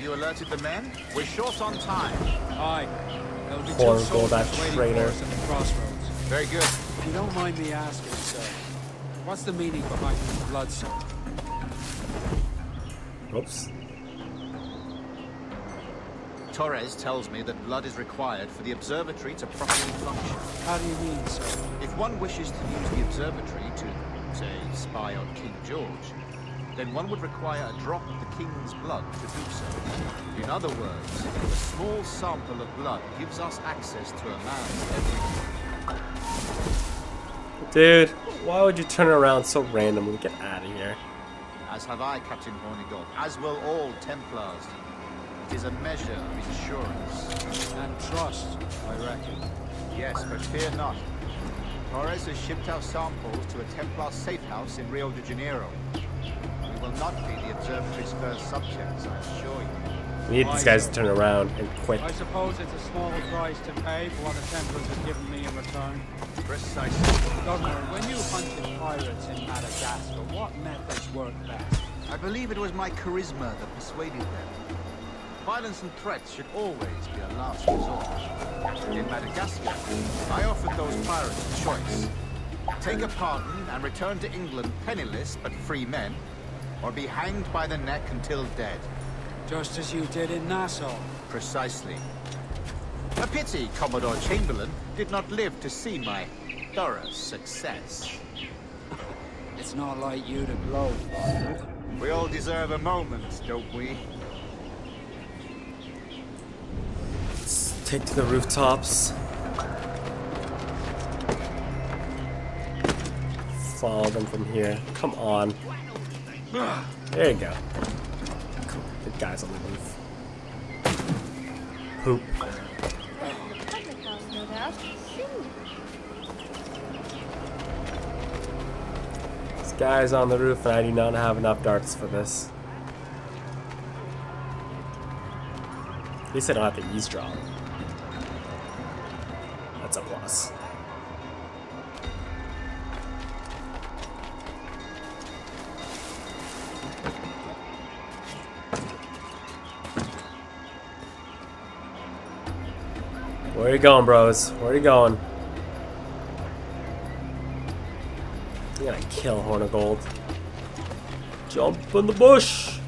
Have you alerted the men? We're short on time. Aye. There'll be Poor two soldiers Goldak traitor. at the crossroads. Very good. If you don't mind me asking, sir, what's the meaning behind this blood sun? Oops. Torres tells me that blood is required for the observatory to properly function. How do you mean, sir? If one wishes to use the observatory to, say, spy on King George, then one would require a drop of the king's blood to do so. In other words, a small sample of blood gives us access to a man's every... Dude, why would you turn around so randomly? Get out of here. As have I, Captain Hornigold, as will all Templars. It is a measure of insurance. And trust, I reckon. Yes, but fear not. Torres has shipped our samples to a Templar safe house in Rio de Janeiro. We will not be the observatory's first subjects, I assure you. We need these guys to turn around and quit. I suppose it's a small price to pay for what the Templars have given me in return. Precisely. Governor, when you hunted pirates in Madagascar, what methods worked best? I believe it was my charisma that persuaded them. Violence and threats should always be a last resort. In Madagascar, I offered those pirates a choice. Take a pardon and return to England penniless but free men, or be hanged by the neck until dead. Just as you did in Nassau. Precisely. A pity Commodore Chamberlain did not live to see my thorough success. It's not like you to blow. Bastard. We all deserve a moment, don't we? Let's take to the rooftops. Follow them from here. Come on. There you go. Good guys on the roof. Poop. This guy's on the roof and I do not have enough darts for this. At least I don't have to eavesdrop. That's a plus. Where are you going, bros? Where are you going? I'm gonna kill Hornigold. Jump in the bush!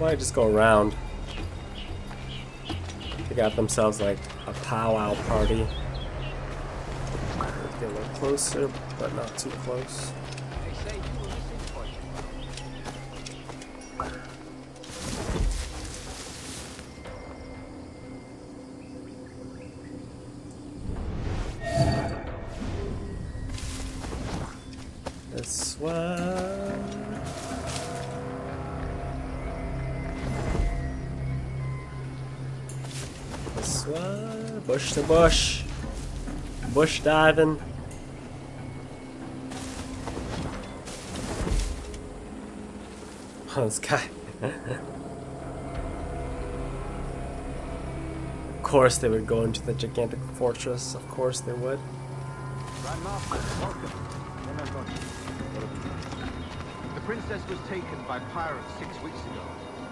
Why just go around? They got themselves like a powwow party. Get a little closer, but not too close. Bush to bush. Bush diving. Oh, this guy. of course they would go into the gigantic fortress. Of course they would. The princess was taken by pirates six weeks ago,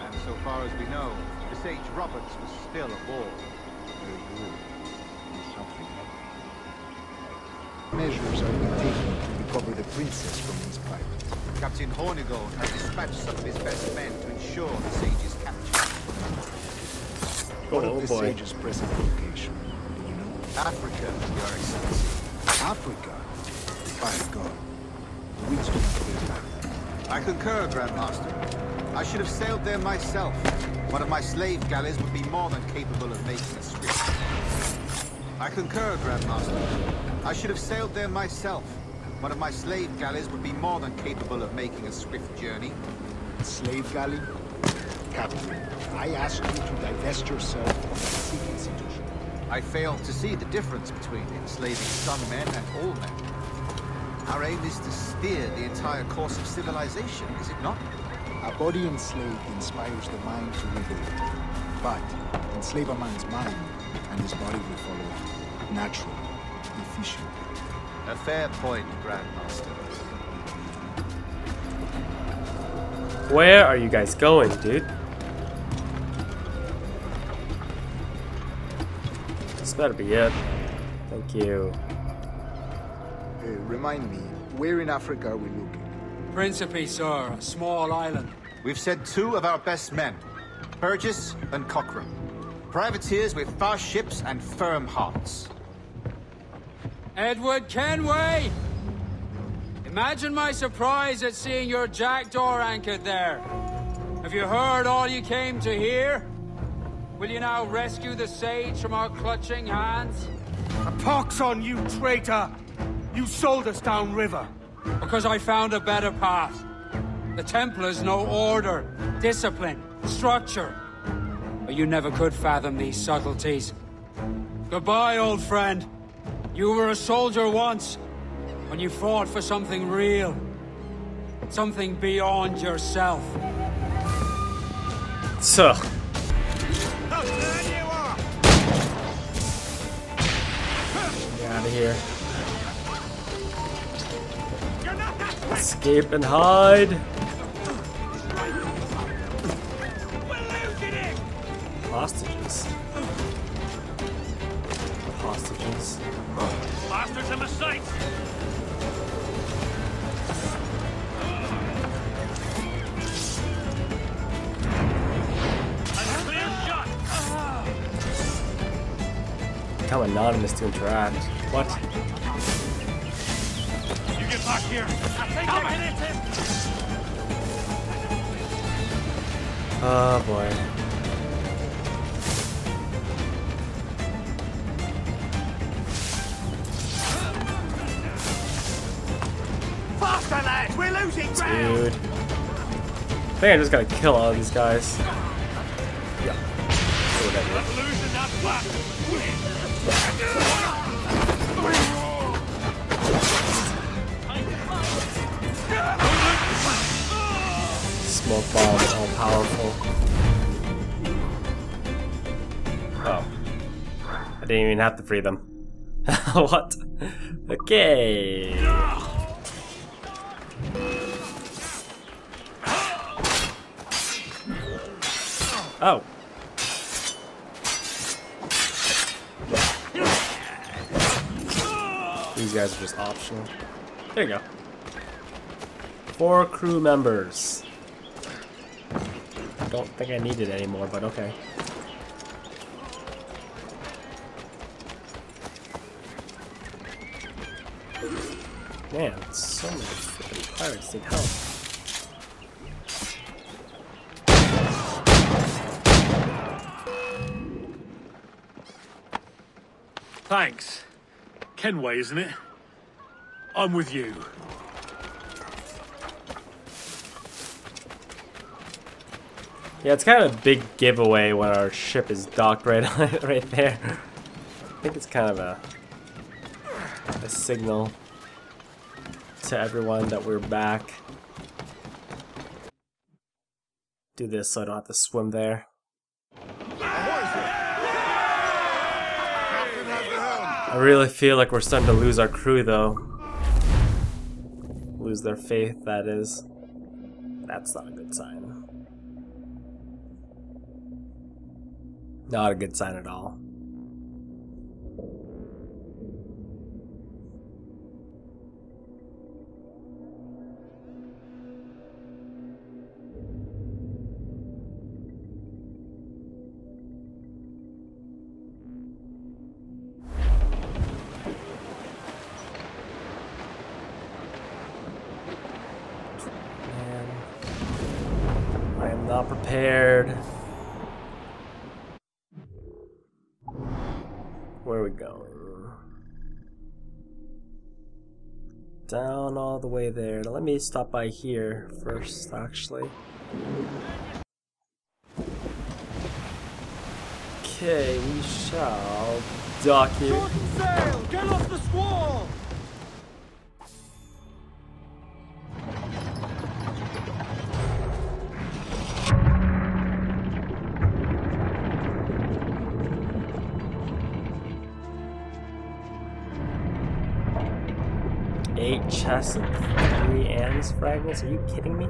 and so far as we know, the sage Roberts was still aboard. Measures are being taken to recover the princess from these pirates. Captain Hornigold has dispatched some of his best men to ensure the sage's capture. What Oh, of the boy. sage's present location? Do you know? Africa, Your Excellency. Africa? By God. The weeks do not wait. I concur, Grandmaster. I should have sailed there myself. One of my slave galleys would be more than capable of making a swift. Journey. I concur, Grandmaster. I should have sailed there myself. One of my slave galleys would be more than capable of making a swift journey. Slave galley? Captain, I ask you to divest yourself of that secret institution. I fail to see the difference between enslaving some men and all men. Our aim is to steer the entire course of civilization, is it not? A body enslaved inspires the mind to rebel. But enslave a man's mind, and his body will follow. Natural, efficient. A fair point, Grandmaster. Where are you guys going, dude? This better be it. Thank you. Uh, remind me, where in Africa are we looking? Principe, sir, a small island. We've sent two of our best men, Burgess and Cochrane. Privateers with fast ships and firm hearts. Edward Kenway! Imagine my surprise at seeing your Jackdaw anchored there. Have you heard all you came to hear? Will you now rescue the sage from our clutching hands? A pox on you, traitor! You sold us downriver. Because I found a better path. The Templars know order, discipline, structure. But you never could fathom these subtleties. Goodbye, old friend. You were a soldier once, when you fought for something real. Something beyond yourself. So, get out of here. Escape and hide. Hostages. Hostages. Bastards in the sights! A clear shot! Become anonymous to interact. What? Back here! I think I can hit him! Oh boy. Faster, lads! We're losing ground! Dude. I think I just gotta kill all these guys. Yeah. Do whatever. I'm losing that back! Smoke bomb, all powerful. Oh. I didn't even have to free them. what? Okay. Oh. These guys are just optional. There you go. Four crew members. I don't think I need it anymore, but okay. Man, so many freaking pirates need help. Thanks. Kenway, isn't it? I'm with you. Yeah, it's kind of a big giveaway when our ship is docked right right there. I think it's kind of a a signal to everyone that we're back. Do this so I don't have to swim there. I really feel like we're starting to lose our crew though. Lose their faith, that is. That's not a good sign. Not a good sign at all. I am not prepared. All the way there. Now let me stop by here first, actually. Okay, we shall dock here. Chests and three Animus fragments? Are you kidding me?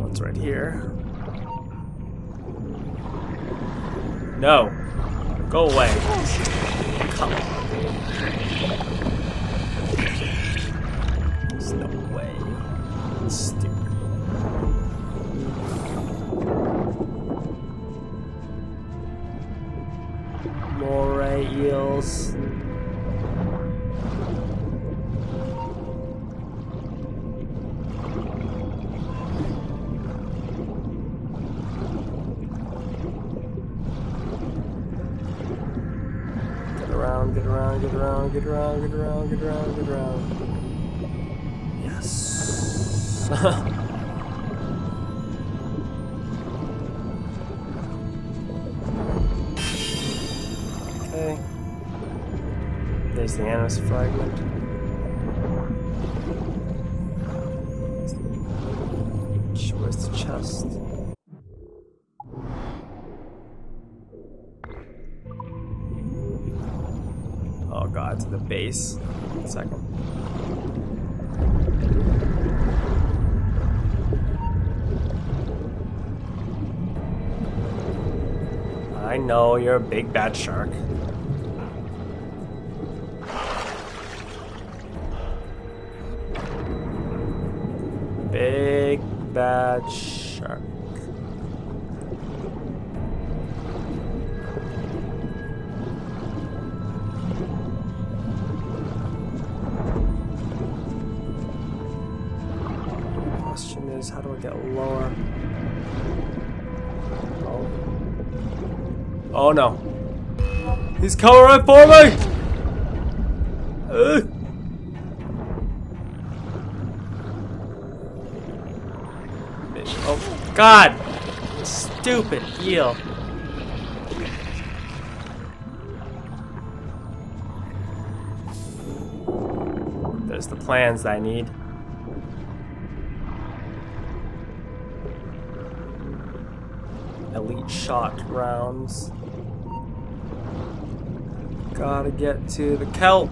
One's right here. No. Go away. Come on. There's no way. Stupid. Around, get around, get around, get around, get around, get around. Yes. okay. There's the Animus fragment. Where's the chest? God, to the base. One second. I know you're a big bad shark. Big bad shark. Oh no. He's coming right for me! Ugh. Oh, God! Stupid eel. There's the plans I need. Elite shot rounds. Gotta get to the kelp.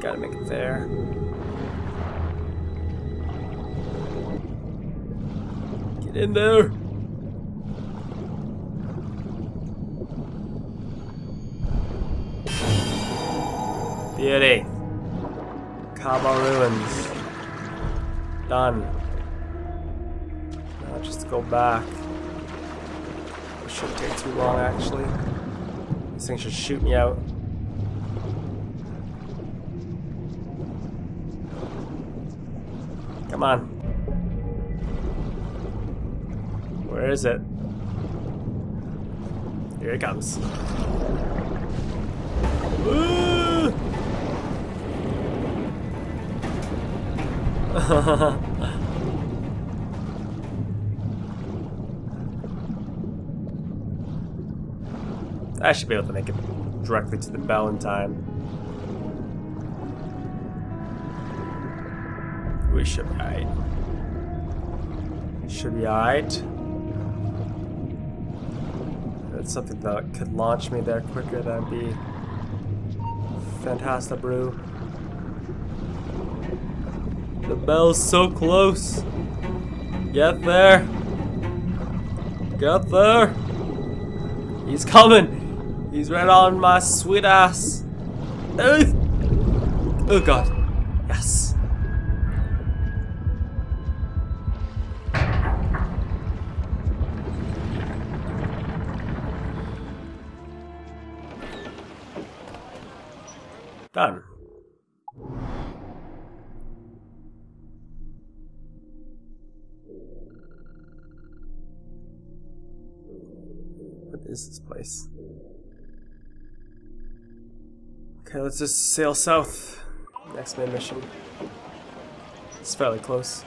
Gotta make it there. Get in there. Kaba ruins. Done. Now just go back. It shouldn't take too long actually. This thing should shoot me out. Come on. Where is it? Here it comes. Woo! I should be able to make it directly to the bell in time. We should be alright. Should be alright. That's something that could launch me there quicker. That'd be fantastic, brew. The bell's so close. Get there. Get there. He's coming. He's right on my sweet ass. Oh, oh god. Yes. Done. Is this place? Okay, let's just sail south. Next main mission. It's fairly close.